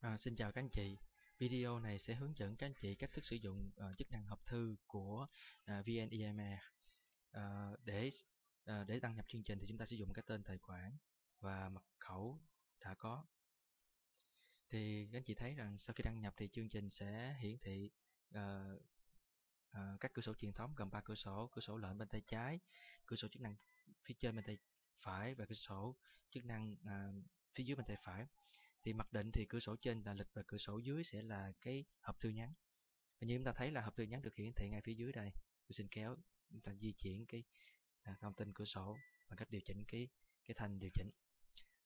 À, xin chào các anh chị. Video này sẽ hướng dẫn các anh chị cách thức sử dụng uh, chức năng hộp thư của à, uh, VNEMR. Uh, à, để uh, để đăng nhập chương trình thì chúng ta sử dụng cái tên tài khoản và mật khẩu đã có. Thì các anh chị thấy rằng sau khi đăng nhập thì chương trình sẽ hiển thị uh, uh, các cửa sổ truyền thống gồm ba cửa sổ, cửa sổ lệnh bên tay trái, cửa sổ chức năng phía trên bên tay phải và cửa sổ chức năng uh, phía dưới bên tay phải thì mặc định thì cửa sổ trên là lịch và cửa sổ dưới sẽ là cái hộp thư nhắn. Và như chúng ta thấy là hộp thư nhắn được hiển thị ngay phía dưới đây tôi xin kéo chúng ta di chuyển cái à, thông tin cửa sổ bằng cách điều chỉnh cái cái thanh điều chỉnh.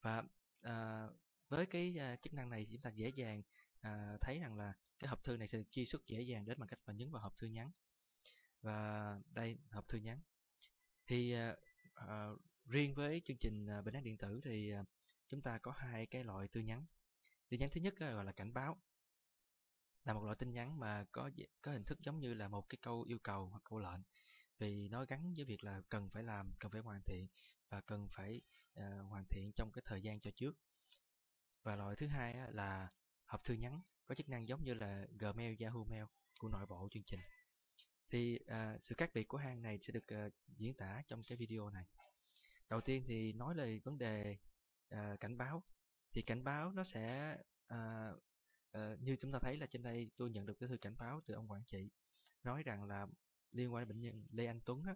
Và à, với cái à, chức năng này chúng ta dễ dàng à, thấy rằng là cái hộp thư này sẽ được truy xuất dễ dàng đến bằng cách mà nhấn vào hộp thư nhắn. Và đây hộp thư nhắn. Thì à, à, riêng với chương trình à, bình án điện tử thì à, chúng ta có hai cái loại tin nhắn. Tin nhắn thứ nhất à, gọi là cảnh báo. Là một loại tin nhắn mà có có hình thức giống như là một cái câu yêu cầu hoặc câu lệnh. Vì nó gắn với việc là cần phải làm cần phải hoàn thiện và cần phải uh, hoàn thiện trong cái thời gian cho trước. Và loại thứ hai là hộp thư nhắn có chức năng giống như là Gmail, Yahoo Mail của nội bộ chương trình. Thì uh, sự khác biệt của hai này sẽ được uh, diễn tả trong cái video này đầu tiên thì nói về vấn đề uh, cảnh báo. Thì cảnh báo nó sẽ uh, uh, như chúng ta thấy là trên đây tôi nhận được cái thư cảnh báo từ ông quản trị nói rằng là liên quan đến bệnh nhân Lê Anh Tuấn á,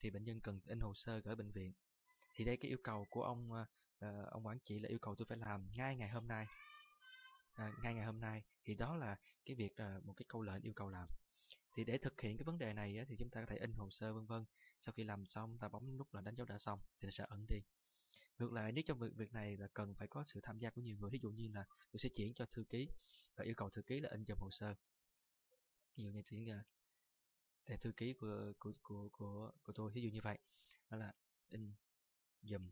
thì bệnh nhân cần in hồ sơ gửi bệnh viện. Thì đây cái yêu cầu của ông uh, ông quản trị là yêu cầu tôi phải làm ngay ngày hôm nay. À, ngay ngày hôm nay. Thì đó là cái việc uh, một cái câu lệnh yêu cầu làm thì để thực hiện cái vấn đề này thì chúng ta có thể in hồ sơ, vân vân. Sau khi làm xong, ta bấm nút là đánh dấu đã xong, thì nó sẽ ẩn đi. Ngược lại, nếu trong việc việc này là cần phải có sự tham gia của nhiều người ví dụ như là tôi sẽ chuyển cho thư ký và yêu cầu thư ký là in dùm hồ sơ. Ví dụ như chuyển ra để thư ký của của của của của tôi ví dụ như vậy, đó là in dùm.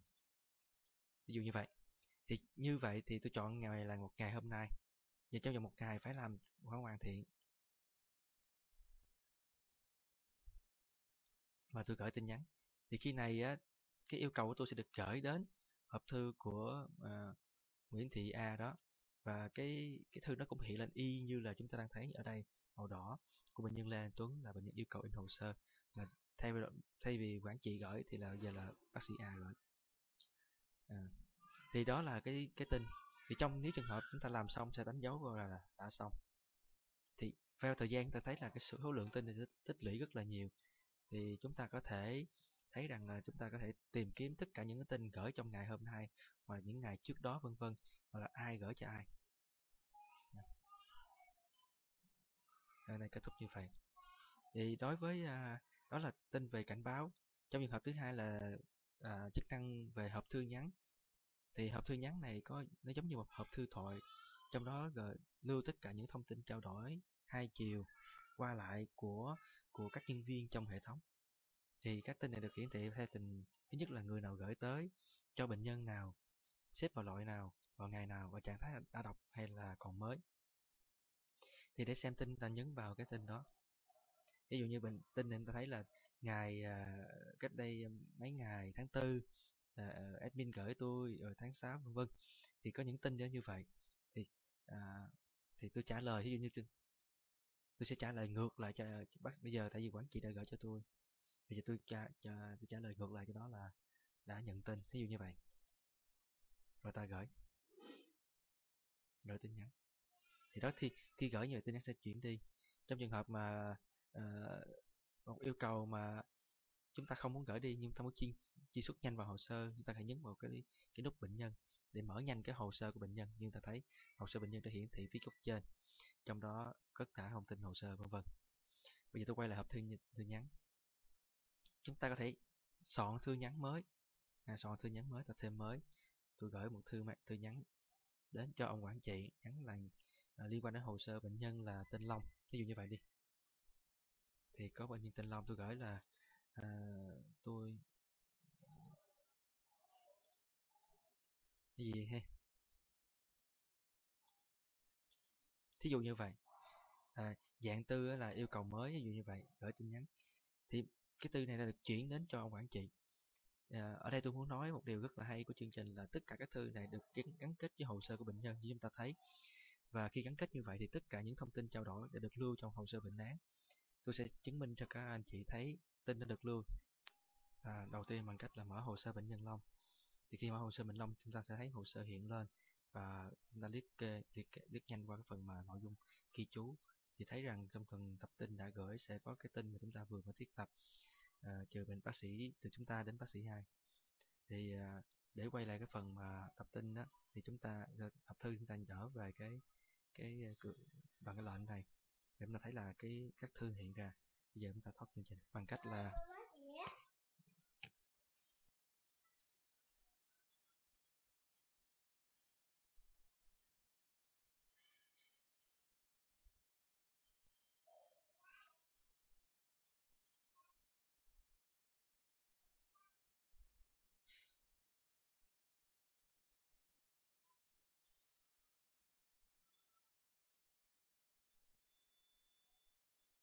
Ví dụ như vậy. Thì như vậy thì tôi chọn ngày là một ngày hôm nay. Và trong vòng một ngày phải làm hoàn hoàn thiện. Và tôi gửi tin nhắn. Thì khi này á cái yêu cầu của tôi sẽ được gửi đến hộp thư của à, Nguyễn Thị A đó. Và cái cái thư nó cũng hiện lên y như là chúng ta đang thấy ở đây màu đỏ. Của bệnh nhân Lê Anh Tuấn là bệnh nhân yêu cầu in hồ sơ. Mà thay vì thay vì quản trị gửi thì là giờ là bác sĩ A gửi. À, thì đó là cái cái tin. Thì trong nếu trường hợp chúng ta làm xong sẽ đánh dấu vào là đã xong. Thì theo thời gian ta thấy là cái số lượng tin này tích lũy rất là nhiều thì chúng ta có thể thấy rằng là chúng ta có thể tìm kiếm tất cả những cái tin gửi trong ngày hôm nay hoặc những ngày trước đó vân vân hoặc là ai gửi cho ai. Ở đây kết thúc như vậy. Thì đối với à, đó là tin về cảnh báo. Trong trường hợp thứ hai là à, chức năng về hộp thư nhắn. Thì hộp thư nhắn này có nó giống như một hộp thư thoại trong đó lưu tất cả những thông tin trao đổi hai chiều qua lại của của các nhân viên trong hệ thống. Thì các tin này được hiển thị theo tình thứ nhất là người nào gửi tới cho bệnh nhân nào xếp vào loại nào vào ngày nào và trạng thái đã đọc hay là còn mới. Thì để xem tin ta nhấn vào cái tin đó. Ví dụ như bệnh tin này ta thấy là ngày à, cách đây à, mấy ngày tháng tư à, à, admin gửi tôi rồi tháng 6 vân vân. Thì có những tin đó như vậy. Thì à, thì tôi trả lời ví dụ như tôi sẽ trả lời ngược lại cho bác bây giờ tại vì quản trị đã gửi cho tôi. Bây giờ tôi trả, trả, tôi trả lời ngược lại cho đó là đã nhận tin thí dụ như vậy. Rồi ta gửi. Gửi tin nhắn. Thì đó thì khi gửi như vậy tin nhắn sẽ chuyển đi. Trong trường hợp mà uh, một yêu cầu mà chúng ta không muốn gửi đi nhưng ta muốn chi, chi xuất nhanh vào hồ sơ chúng ta hãy nhấn vào cái cái nút bệnh nhân để mở nhanh cái hồ sơ của bệnh nhân. Nhưng ta thấy hồ sơ bệnh nhân đã hiển thị phía góc trên trong đó cất thả thông tin hồ sơ vân vân. Bây giờ tôi quay lại hộp thư thư nhắn. Chúng ta có thể soạn thư nhắn mới. À, soạn thư nhắn mới ta thêm mới. Tôi gửi một thư thư nhắn đến cho ông quản trị nhắn là à, liên quan đến hồ sơ bệnh nhân là tên Long. Ví dụ như vậy đi. Thì có bệnh nhân tên Long tôi gửi là à, tôi cái gì hay thí dụ như vậy. À, dạng tư là yêu cầu mới ví dụ như vậy gửi tin nhắn. Thì cái tư này đã được chuyển đến cho quản trị. À, ở đây tôi muốn nói một điều rất là hay của chương trình là tất cả các thư này được gắn, gắn kết với hồ sơ của bệnh nhân như chúng ta thấy. Và khi gắn kết như vậy thì tất cả những thông tin trao đổi đã được lưu trong hồ sơ bệnh án. Tôi sẽ chứng minh cho các anh chị thấy tin đã được lưu. À, đầu tiên bằng cách là mở hồ sơ bệnh nhân long. Thì khi mở hồ sơ bệnh long chúng ta sẽ thấy hồ sơ hiện lên và chúng ta liếc kê liếc, liếc nhanh qua cái phần mà nội dung ghi chú thì thấy rằng trong phần tập tin đã gửi sẽ có cái tin mà chúng ta vừa mới thiết lập à, trừ bệnh bác sĩ từ chúng ta đến bác sĩ hai. Thì à, để quay lại cái phần mà tập tin đó thì chúng ta à, hợp thư chúng ta dở về cái cái à, bằng cái lệnh này. Để chúng ta thấy là cái các thư hiện ra. Bây giờ chúng ta thoát chương trình bằng cách là